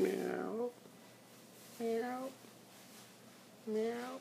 Meow. Meow. Meow.